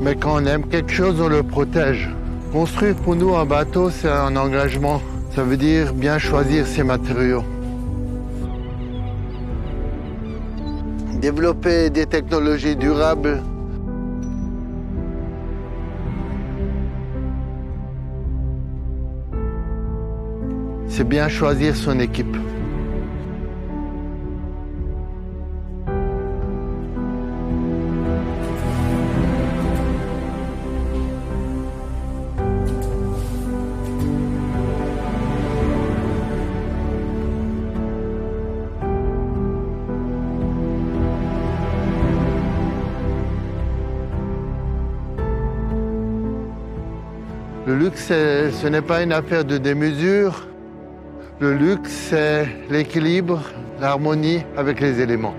Mais quand on aime quelque chose, on le protège. Construire pour nous un bateau, c'est un engagement. Ça veut dire bien choisir ses matériaux. Développer des technologies durables. C'est bien choisir son équipe. Le luxe, ce n'est pas une affaire de démesure. Le luxe, c'est l'équilibre, l'harmonie avec les éléments.